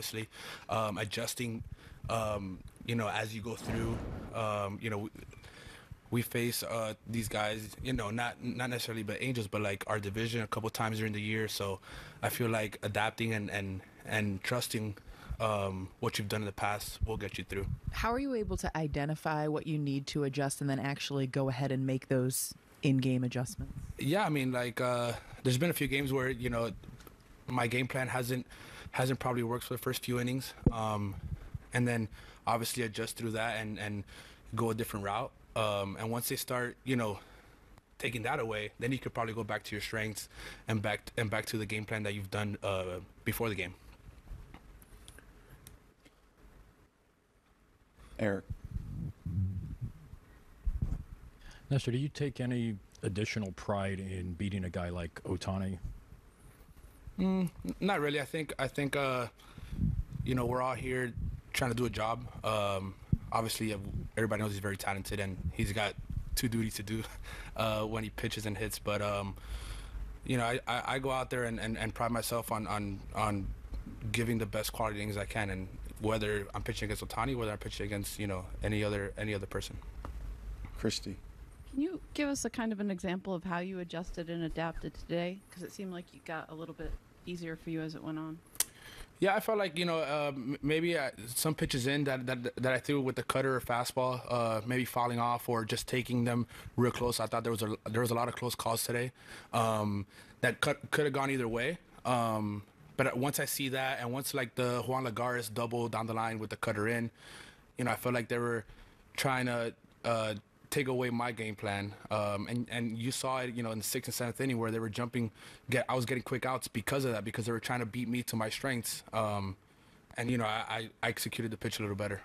obviously, um, adjusting, um, you know, as you go through, um, you know. We face uh, these guys, you know, not not necessarily but Angels, but like our division a couple times during the year. So I feel like adapting and and and trusting um, what you've done in the past will get you through. How are you able to identify what you need to adjust and then actually go ahead and make those in-game adjustments? Yeah, I mean, like uh, there's been a few games where you know my game plan hasn't hasn't probably worked for the first few innings, um, and then obviously adjust through that and and go a different route. Um, and once they start, you know, taking that away, then you could probably go back to your strengths and back and back to the game plan that you've done uh, before the game. Eric. Nestor, do you take any additional pride in beating a guy like Ohtani? Mm, not really. I think I think uh, you know we're all here trying to do a job. Um, obviously, everybody knows he's very talented and he's got two duties to do uh, when he pitches and hits. But um, you know, I, I, I, go out there and, and, and pride myself on, on on giving the best quality things I can, and whether I'm pitching against Ohtani, whether I'm pitching against you know any other any other person. Christy. Can you give us a kind of an example of how you adjusted and adapted today? Because it seemed like you got a little bit easier for you as it went on. Yeah, I felt like you know uh, maybe uh, some pitches in that, that that I threw with the cutter or fastball, uh, maybe falling off or just taking them real close. I thought there was a there was a lot of close calls today um, that could could have gone either way. Um, but once I see that, and once like the Juan Lagares double down the line with the cutter in, you know, I felt like they were trying to uh, take away my game plan. Um, and and you saw it, you know, in the sixth and seventh inning where they were jumping. Get I was getting quick outs because of that because they were trying to beat me to my strengths. Um, and you know, I, I executed the pitch a little better.